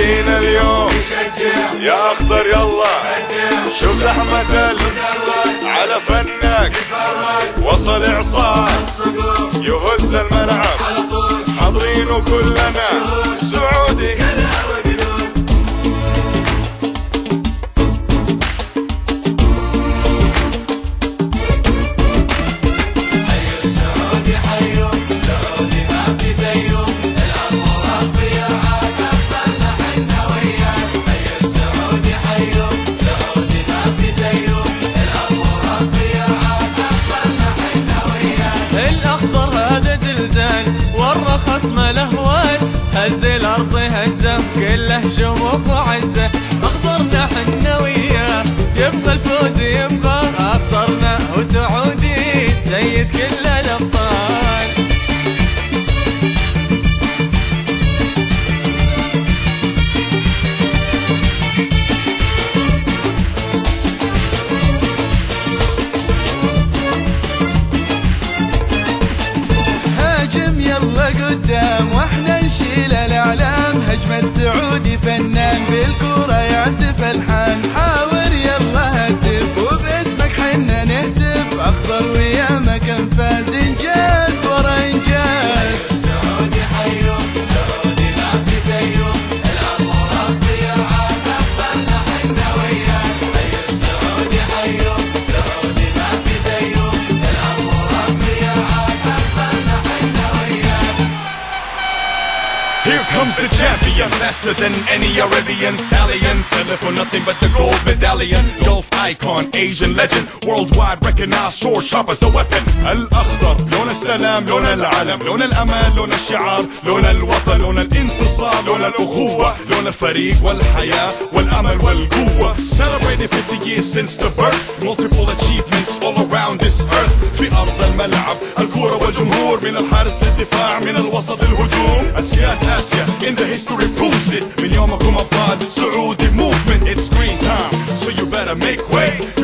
جينا اليوم. يا أخضر يلا. شوف زحمة على فنك. وصل إعصار. يهز الملعب. حاضرين وكلنا سعود الأرض هزة كله شموخ وعزة. اخضرنا حنا وياه يبغى الفوز يبغى اخضرنا وسعودي the champion, faster than any Arabian stallion. Selling for nothing but the gold medallion. Gulf icon, Asian legend, worldwide recognized, sword sharp as a weapon. الأخضر لون السلام، لون العلم، لون الأمان، لون الشعار، لون الوطن، لون الانتصار، لون الأخوة، لون الفريق والحياة والأمل والقوة. Celebrating 50 years since the birth, multiple achievements all around this earth. في أرض الملعب، الكورة والجمهور من الحارس للدفاع من الوسط الهجوم. أسياد آسيا in the history proves it. من يومكم أبطال سعودي movement it's screen time. So you better make way.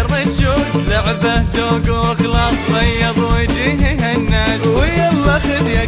غير منشود لعبة ذوق واخلاص بيض وجه الناس. ويلا خذ يا